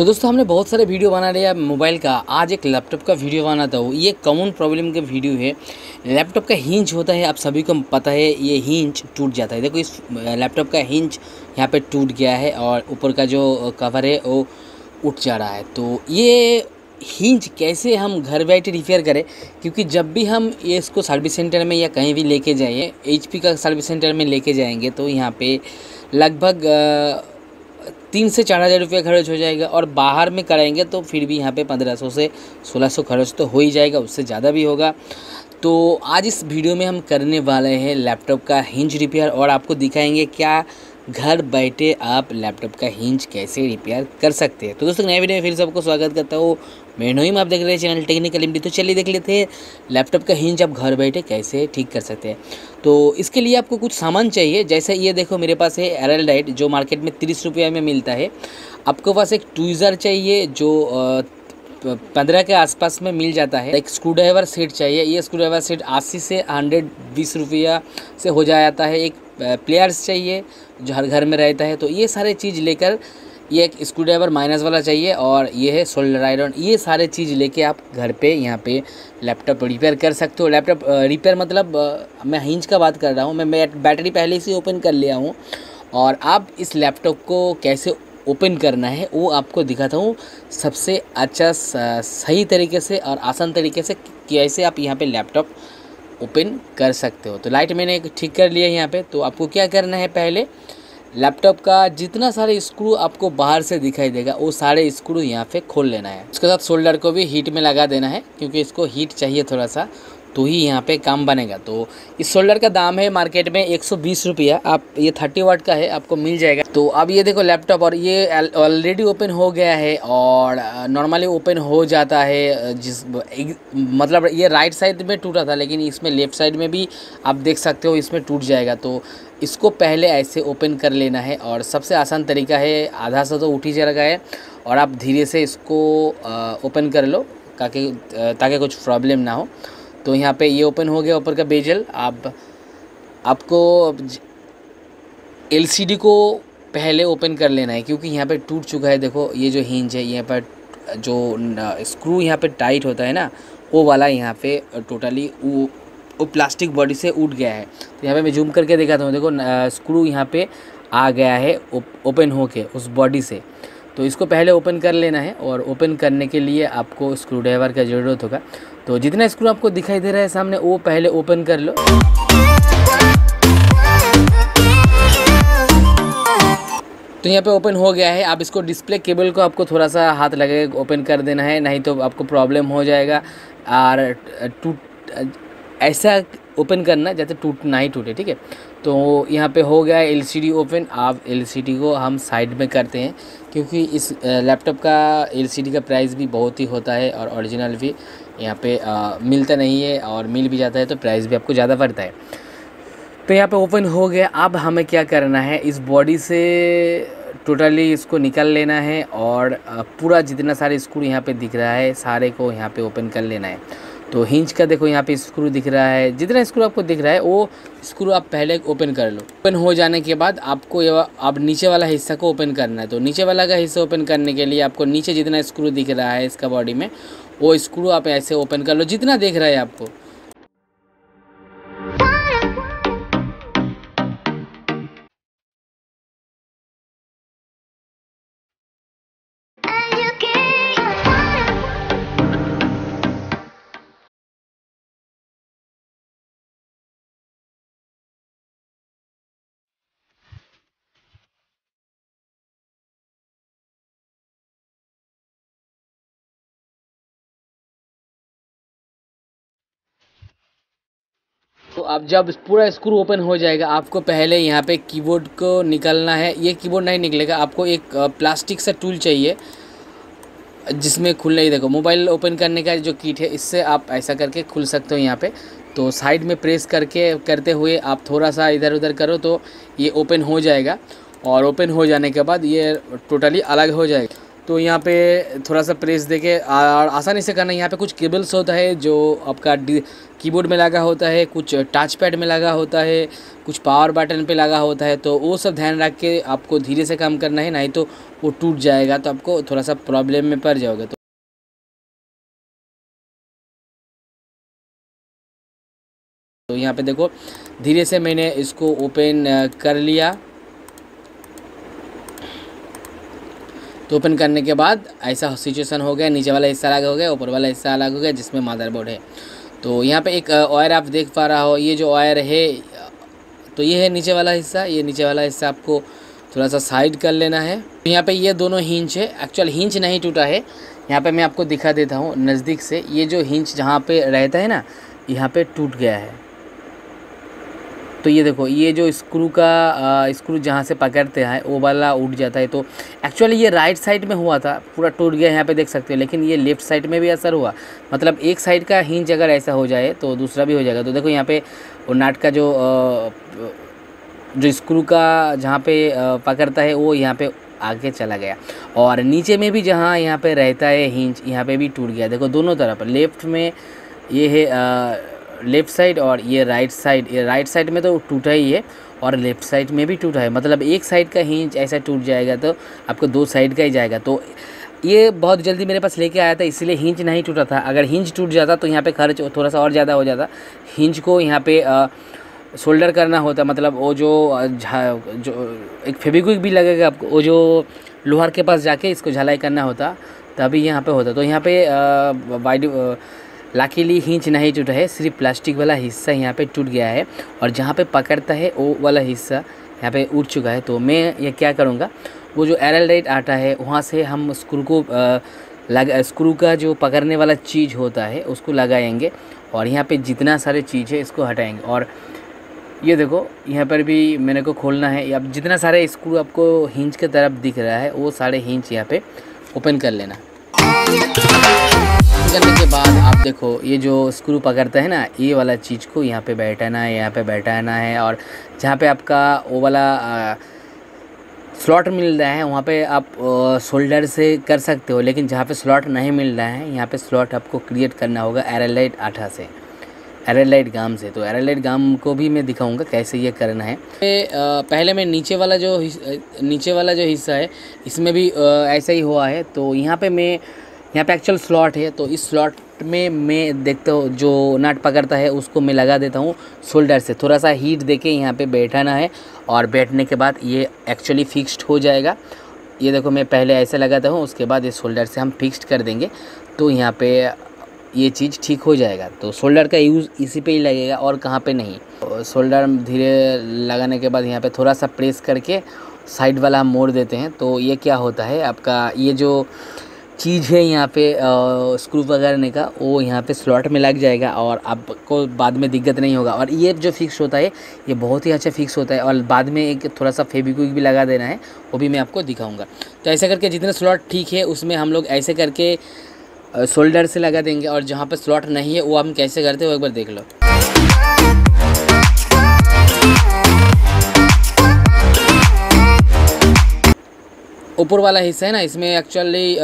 तो दोस्तों, हमने बहुत सारे वीडियो बना लिया मोबाइल का। आज एक लैपटॉप का वीडियो बनाता हूँ ये कॉमन प्रॉब्लम का वीडियो है। लैपटॉप का हिंज होता है, आप सभी को पता है, ये हिंज टूट जाता है। देखो, इस लैपटॉप का हिंज यहाँ पे टूट गया है और ऊपर का जो कवर है, वो उठ जा रहा है। तो ये हिंज कैसे हम घर बैठे रिपेयर करें? क्योंकि जब भी हम इसको सर्विस सेंटर में या कहीं भी लेके जाएँ एच का सर्विस सेंटर में लेके जाएँगे तो यहाँ पे लगभग तीन से चार हज़ार रुपया खर्च हो जाएगा और बाहर में कराएँगे तो फिर भी यहाँ पे पंद्रह सौ से सोलह सौ खर्च तो हो ही जाएगा, उससे ज़्यादा भी होगा। तो आज इस वीडियो में हम करने वाले हैं लैपटॉप का हिंज रिपेयर और आपको दिखाएँगे क्या घर बैठे आप लैपटॉप का हिंज कैसे रिपेयर कर सकते हैं। तो दोस्तों, नए वीडियो में फिर सबको स्वागत करता हूँ। मैं नोईम आप देख रहे हैं चैनल टेक्निकल इमडी तो चलिए देख लेते हैं लैपटॉप का हिंज आप घर बैठे कैसे ठीक कर सकते हैं। तो इसके लिए आपको कुछ सामान चाहिए, जैसे ये देखो मेरे पास है एरल जो मार्केट में तीस रुपये में मिलता है। आपके पास एक ट्वीज़र चाहिए, जो पंद्रह के आसपास में मिल जाता है। एक स्क्रू ड्राइवर सेट चाहिए, ये स्क्रू ड्राइवर सेट अस्सी से हंड्रेड बीस रुपया से हो जाता है। एक प्लेयर्स चाहिए, जो हर घर में रहता है। तो ये सारे चीज़ लेकर ये एक स्क्रू ड्राइवर माइनस वाला चाहिए और ये है सोल्डर आयरन ये सारे चीज़ लेके आप घर पे, यहाँ पे लैपटॉप रिपेयर कर सकते हो। लैपटॉप रिपेयर मतलब मैं हिंज का बात कर रहा हूँ, मैं बैटरी पहले से ओपन कर लिया हूँ और आप इस लैपटॉप को कैसे ओपन करना है, वो आपको दिखाता हूँ। सबसे अच्छा सही तरीके से और आसान तरीके से कैसे आप यहाँ पर लैपटॉप ओपन कर सकते हो। तो लाइट मैंने ठीक कर लिया यहाँ पर तो आपको क्या करना है पहले? लैपटॉप का जितना सारे स्क्रू आपको बाहर से दिखाई देगा, वो सारे स्क्रू यहाँ पे खोल लेना है। उसके साथ शोल्डर को भी हीट में लगा देना है, क्योंकि इसको हीट चाहिए थोड़ा सा तो ही यहाँ पे काम बनेगा। तो इस शोल्डर का दाम है मार्केट में एक सौ बीस रुपया, आप, ये थर्टी वाट का है, आपको मिल जाएगा। तो अब ये देखो लैपटॉप, और ये ऑलरेडी ओपन हो गया है, और नॉर्मली ओपन हो जाता है जिस मतलब ये राइट साइड में टूटा था, लेकिन इसमें लेफ़्ट साइड में भी आप देख सकते हो, इसमें टूट जाएगा। तो इसको पहले ऐसे ओपन कर लेना है और सबसे आसान तरीका है, आधा सा तो उठ ही जा है और आप धीरे से इसको ओपन कर लो ताकि ताकि कुछ प्रॉब्लम ना हो। तो यहाँ पे ये ओपन हो गया ऊपर का बेजल। आप, आपको एलसीडी को पहले ओपन कर लेना है क्योंकि यहाँ पे टूट चुका है। देखो, ये जो हिंज है, यहाँ पर, जो स्क्रू यहाँ पे टाइट होता है ना, वो वाला यहाँ पे टोटली वो वो प्लास्टिक बॉडी से उठ गया है। तो यहाँ पे मैं जूम करके देखा था देखो स्क्रू यहाँ पे आ गया है ओपन होके, उस बॉडी से। तो इसको पहले ओपन कर लेना है और ओपन करने के लिए आपको स्क्रू ड्राइवर का ज़रूरत होगा। तो जितना स्क्रू आपको दिखाई दे रहा है सामने, वो पहले ओपन कर लो। तो यहाँ पे ओपन हो गया है। आप इसको डिस्प्ले केबल को आपको थोड़ा सा हाथ लगे ओपन कर देना है, नहीं तो आपको प्रॉब्लम हो जाएगा। और टूट ऐसा ओपन करना जैसे टूट ना ही टूटे ठीक है? तो यहाँ पे हो गया एलसीडी ओपन आप एलसीडी को हम साइड में करते हैं क्योंकि इस लैपटॉप का एलसीडी का प्राइस भी बहुत ही होता है और ओरिजिनल भी यहाँ पे आ, मिलता नहीं है और मिल भी जाता है तो प्राइस भी आपको ज़्यादा पड़ता है। तो यहाँ पे ओपन हो गया। अब हमें क्या करना है? इस बॉडी से टोटली इसको निकल लेना है और पूरा जितना सारे स्क्रू यहाँ पे दिख रहा है सारे को यहाँ पे ओपन कर लेना है। तो हिंज का देखो यहाँ पे स्क्रू दिख रहा है। जितना स्क्रू आपको दिख रहा है, वो स्क्रू आप पहले ओपन कर लो। ओपन हो जाने के बाद आपको ये आप नीचे वाला हिस्सा को ओपन करना है। तो नीचे वाला का हिस्सा ओपन करने के लिए आपको नीचे जितना स्क्रू दिख रहा है इसका बॉडी में, वो स्क्रू आप ऐसे ओपन कर लो। जितना देख रहा है आपको। तो अब जब पूरा स्क्रू ओपन हो जाएगा, आपको पहले यहाँ पे कीबोर्ड को निकलना है। ये कीबोर्ड नहीं निकलेगा, आपको एक प्लास्टिक सा टूल चाहिए, जिसमें खुलने ही। देखो मोबाइल ओपन करने का जो किट है, इससे आप ऐसा करके खुल सकते हो यहाँ पे। तो साइड में प्रेस करके, करते हुए आप थोड़ा सा इधर उधर करो तो ये ओपन हो जाएगा। और ओपन हो जाने के बाद ये टोटली अलग हो जाएगा। तो यहाँ पे थोड़ा सा प्रेस देके और आसानी से करना यहाँ पे कुछ केबल्स होता है जो आपका कीबोर्ड में लगा होता है, कुछ टच पैड में लगा होता है, कुछ पावर बटन पे लगा होता है तो वो सब ध्यान रख के आपको धीरे से काम करना है, नहीं तो वो टूट जाएगा तो आपको थोड़ा सा प्रॉब्लम में पड़ जाओगे तो। तो यहाँ पे देखो, धीरे से मैंने इसको ओपन कर लिया। तो ओपन करने के बाद ऐसा सिचुएशन हो गया, नीचे वाला हिस्सा अलग हो गया, ऊपर वाला हिस्सा अलग हो गया, जिसमें मदरबोर्ड है। तो यहाँ पे एक वायर आप देख पा रहा हो, ये जो वायर है तो ये है नीचे वाला हिस्सा, ये नीचे वाला हिस्सा आपको थोड़ा सा साइड कर लेना है। तो यहाँ पे ये दोनों हिंच है एक्चुअल हिंच नहीं टूटा है, यहाँ पे मैं आपको दिखा देता हूँ नज़दीक से, ये जो हिंच जहाँ पे रहता है ना, यहाँ पे टूट गया है। तो ये देखो, ये जो स्क्रू का स्क्रू जहाँ से पकड़ते हैं, वो वाला उठ जाता है। तो एक्चुअली ये राइट साइड में हुआ था, पूरा टूट गया यहाँ पे देख सकते हो, लेकिन ये लेफ़्ट साइड में भी असर हुआ। मतलब एक साइड का हिंज अगर ऐसा हो जाए तो दूसरा भी हो जाएगा। तो देखो, यहाँ पे वो नाट का जो जो स्क्रू का जहाँ पे पकड़ता है, वो यहाँ पे आगे चला गया। और नीचे में भी जहाँ यहाँ पे रहता है हिंज यहाँ पे भी टूट गया। देखो, दोनों तरफ़ लेफ़्ट में ये है लेफ़्ट साइड और ये राइट साइड, ये राइट साइड में तो टूटा ही है और लेफ़्ट साइड में भी टूटा है। मतलब एक साइड का हिंज ऐसा टूट जाएगा तो आपको दो साइड का ही जाएगा। तो ये बहुत जल्दी मेरे पास लेके आया था, इसीलिए हिंज नहीं टूटा था। अगर हिंज टूट जाता तो यहाँ पे खर्च थोड़ा सा और ज़्यादा हो जाता। हिंज को यहाँ पे शोल्डर करना होता। मतलब वो जो जो एक फेबिक्विक भी लगेगा आपको, वो जो लोहार के पास जाके इसको झलाई करना होता, तभी यहाँ पे होता। तो यहाँ पे वाइड लाकीली हिंच नहीं टूटा है, सिर्फ़ प्लास्टिक वाला हिस्सा यहाँ पे टूट गया है और जहाँ पे पकड़ता है, वो वाला हिस्सा यहाँ पे उठ चुका है। तो मैं ये क्या करूँगा? वो जो एरल लाइट आटा है, वहाँ से हम स्क्रू को लगा, स्क्रू का जो पकड़ने वाला चीज़ होता है, उसको लगाएँगे और यहाँ पे जितना सारे चीज़ है, इसको हटाएँगे। और ये देखो, यहाँ पर भी मेरे को खोलना है। अब जितना सारे स्क्रू आपको हिंच के तरफ़ दिख रहा है, वो सारे हिंच यहाँ पे ओपन कर लेना। करने के बाद आप देखो, ये जो स्क्रू पकड़ता है ना, ये वाला चीज़ को यहाँ पे बैठाना है, यहाँ पे बैठाना है और जहाँ पे आपका वो वाला स्लॉट मिल रहा है, वहाँ पे आप शोल्डर से कर सकते हो, लेकिन जहाँ पे स्लॉट नहीं मिल रहा है, यहाँ पे स्लॉट आपको क्रिएट करना होगा एरेलाइट आठा से। एरलाइट गाम से तो एरलाइट गाम को भी मैं दिखाऊँगा कैसे ये करना है। पहले मैं नीचे वाला जो नीचे वाला जो हिस्सा है, इसमें भी ऐसा ही हुआ है तो यहाँ पे मैं, यहाँ पे एक्चुअल स्लॉट है तो इस स्लॉट में मैं देखता हूँ, जो नट पकड़ता है, उसको मैं लगा देता हूँ शोल्डर से। थोड़ा सा हीट दे के यहाँ पर बैठाना है, और बैठने के बाद ये एक्चुअली फिक्स्ड हो जाएगा। ये देखो मैं पहले ऐसे लगाता हूँ, उसके बाद इस शोल्डर से हम फिक्स्ड कर देंगे। तो यहाँ पे ये चीज़ ठीक हो जाएगा। तो शोल्डर का यूज़ इसी पे ही लगेगा और कहाँ पे नहीं। शोल्डर धीरे लगाने के बाद यहाँ पे थोड़ा सा प्रेस करके साइड वाला हम मोड़ देते हैं। तो ये क्या होता है, आपका ये जो चीज़ है यहाँ पे स्क्रू वगैरह का, वो यहाँ पे स्लॉट में लग जाएगा और आपको बाद में दिक्कत नहीं होगा। और ये जो फिक्स होता है, ये बहुत ही अच्छा फिक्स होता है और बाद में एक थोड़ा सा फेबिक्विक भी लगा देना है, वो भी मैं आपको दिखाऊँगा। तो ऐसा करके जितने स्लॉट ठीक है, उसमें हम लोग ऐसे करके शोल्डर से लगा देंगे और जहाँ पर स्लॉट नहीं है, वो हम कैसे करते हैं वो एक बार देख लो। ऊपर वाला हिस्सा है ना, इसमें एक्चुअली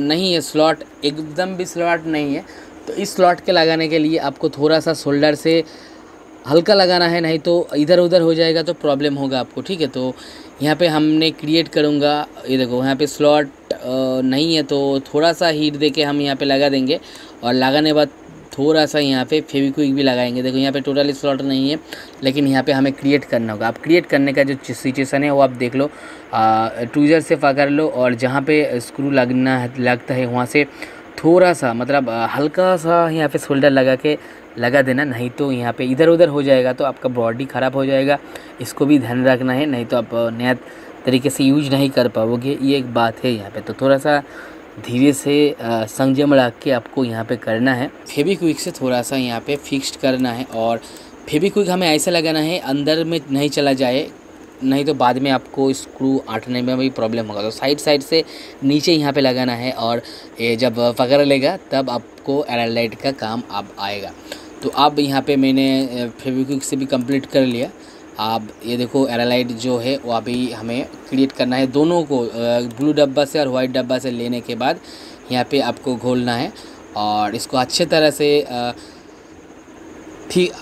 नहीं है स्लॉट एकदम भी स्लॉट नहीं है। तो इस स्लॉट के लगाने के लिए आपको थोड़ा सा शोल्डर से हल्का लगाना है, नहीं तो इधर उधर हो जाएगा तो प्रॉब्लम होगा आपको, ठीक है? तो यहाँ पे हमने क्रिएट करूँगा, ये देखो, यहाँ पे स्लॉट नहीं है तो थोड़ा सा हीट दे के हम यहाँ पे लगा देंगे और लगाने बाद थोड़ा सा यहाँ पे फेविक्विक भी लगाएँगे। देखो, यहाँ पे टोटली स्लॉट नहीं है, लेकिन यहाँ पे हमें क्रिएट करना होगा। आप क्रिएट करने का जो सिचुएसन है वो आप देख लो ट्रूजर से पकड़ लो और जहाँ पे स्क्रू लगना लगता है, वहाँ से थोड़ा सा मतलब हल्का सा यहाँ पे शोल्डर लगा के लगा देना, नहीं तो यहाँ पे इधर उधर हो जाएगा तो आपका बॉडी ख़राब हो जाएगा। इसको भी ध्यान रखना है, नहीं तो आप नया तरीके से यूज़ नहीं कर पाओगे, ये एक बात है यहाँ पे। तो थोड़ा सा धीरे से संजम रख के आपको यहाँ पे करना है। फेबिक्विक से थोड़ा सा यहाँ पे फिक्स्ड करना है और फेबिक्विक हमें ऐसा लगाना है, अंदर में नहीं चला जाए नहीं तो बाद में आपको स्क्रू आटने में भी प्रॉब्लम होगा। तो साइड साइड से नीचे यहाँ पे लगाना है और ये जब पकड़ लेगा, तब आपको एरालाइट का काम अब आएगा। तो अब यहाँ पे मैंने फेबिक्विक से भी कंप्लीट कर लिया। आप ये देखो एरालाइट जो है, वो अभी हमें क्रिएट करना है। दोनों को ब्लू डब्बा से और वाइट डब्बा से लेने के बाद यहाँ पे आपको घोलना है। और इसको अच्छे तरह से ठीक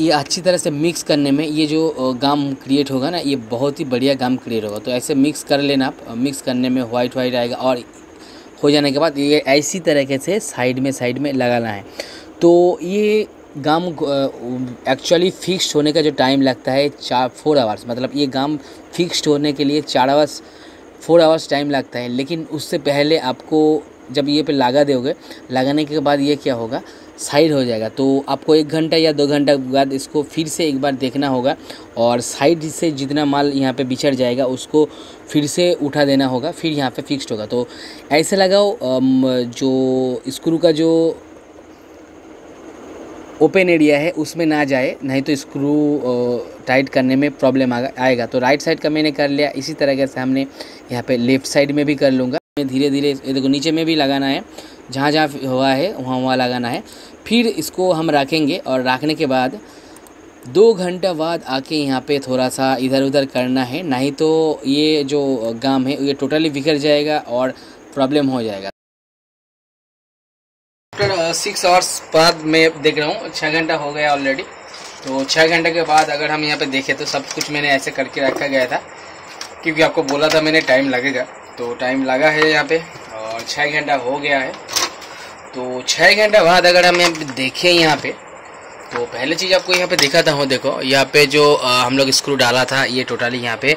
ये अच्छी तरह से मिक्स करने में ये जो गाम क्रिएट होगा ना, ये बहुत ही बढ़िया गाम क्रिएट होगा। तो ऐसे मिक्स कर लेना आप मिक्स करने में वाइट वाइट आएगा और हो जाने के बाद ये ऐसी तरीके से साइड में साइड में लगाना है। तो ये गाम एक्चुअली फिक्स्ड होने का जो टाइम लगता है चार फोर आवर्स मतलब ये गाम फिक्स्ड होने के लिए चार आवर्स फोर आवर्स टाइम लगता है। लेकिन उससे पहले आपको जब ये पे लगा दोगे, लगाने के बाद ये क्या होगा? साइड हो जाएगा। तो आपको एक घंटा या दो घंटा बाद इसको फिर से एक बार देखना होगा और साइड से जितना माल यहाँ पे बिछड़ जाएगा, उसको फिर से उठा देना होगा, फिर यहाँ पे फिक्स्ड होगा। तो ऐसे लगाओ जो स्क्रू का जो ओपन एरिया है, उसमें ना जाए, नहीं तो स्क्रू टाइट करने में प्रॉब्लम आएगा। तो राइट साइड का मैंने कर लिया, इसी तरह से हमने यहाँ पे लेफ़्ट साइड में भी कर लूँगा। धीरे धीरे देखो, नीचे में भी लगाना है। जहाँ जहाँ हुआ है, वहाँ वहाँ लगाना है। फिर इसको हम रखेंगे और रखने के बाद दो घंटा बाद आके यहाँ पे थोड़ा सा इधर उधर करना है। नहीं तो ये जो गाम है, ये टोटली बिखर जाएगा और प्रॉब्लम हो जाएगा। आफ्टर सिक्स आवर्स बाद मैं देख रहा हूँ छः घंटा हो गया ऑलरेडी तो छः घंटे के बाद अगर हम यहाँ पे देखें तो सब कुछ मैंने ऐसे करके रखा गया था, क्योंकि आपको बोला था मैंने टाइम लगेगा। तो टाइम लगा है यहाँ पे और छः घंटा हो गया है। तो छः घंटे बाद अगर हम यहाँ देखें यहाँ पे तो पहले चीज़ आपको यहाँ पे देखा था हूँ देखो यहाँ पे जो आ, हम लोग स्क्रू डाला था ये टोटली यहाँ पे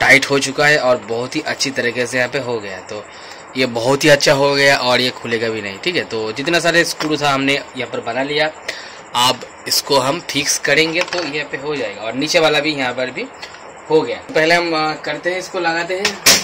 टाइट हो चुका है और बहुत ही अच्छी तरीके से यहाँ पे हो गया तो ये बहुत ही अच्छा हो गया और ये खुलेगा भी नहीं ठीक है? तो जितना सारे स्क्रू था हमने यहाँ पर बना लिया। अब इसको हम फिक्स करेंगे तो यहाँ पे हो जाएगा और नीचे वाला भी यहाँ पर भी हो गया। पहले हम करते हैं इसको लगाते हैं।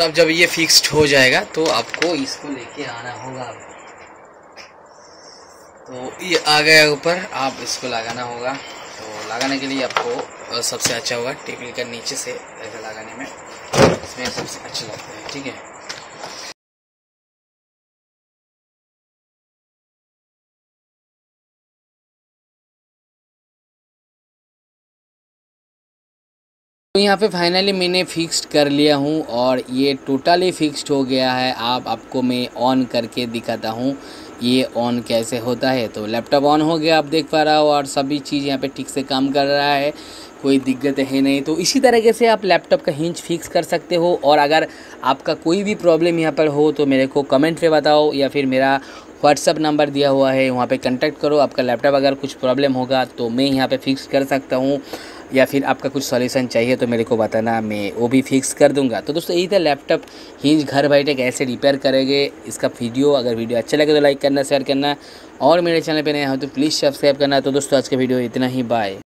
तो अब जब ये फिक्स्ड हो जाएगा तो आपको इसको लेके आना होगा। तो ये आ गया ऊपर, आप इसको लगाना होगा। तो लगाने के लिए आपको सबसे अच्छा होगा, टेबल का नीचे से ऐसे लगाने में। इसमें सबसे अच्छा लगता है, ठीक है? तो यहाँ पे फाइनली मैंने फिक्स्ड कर लिया हूँ और ये टोटली फिक्स्ड हो गया है। आप, आपको मैं ऑन करके दिखाता हूँ ये ऑन कैसे होता है। तो लैपटॉप ऑन हो गया, आप देख पा रहा हो और सभी चीज़ यहाँ पे ठीक से काम कर रहा है, कोई दिक्कत है नहीं। तो इसी तरीके से आप लैपटॉप का हिंच फिक्स कर सकते हो और अगर आपका कोई भी प्रॉब्लम यहाँ पर हो तो मेरे को कमेंट पे बताओ या फिर मेरा व्हाट्सअप नंबर दिया हुआ है, वहाँ पे कांटेक्ट करो। आपका लैपटॉप अगर कुछ प्रॉब्लम होगा तो मैं यहाँ पे फिक्स कर सकता हूँ। या फिर आपका कुछ सॉल्यूशन चाहिए तो मेरे को बताना, मैं वो भी फिक्स कर दूँगा। तो दोस्तों, यही था लैपटॉप हिंज घर बैठे कैसे रिपेयर करेंगे, इसका वीडियो अगर वीडियो अच्छा लगे तो लाइक करना शेयर करना और मेरे चैनल पर नया हो तो प्लीज़ सब्सक्राइब करना। तो दोस्तों, आज का वीडियो इतना ही बाय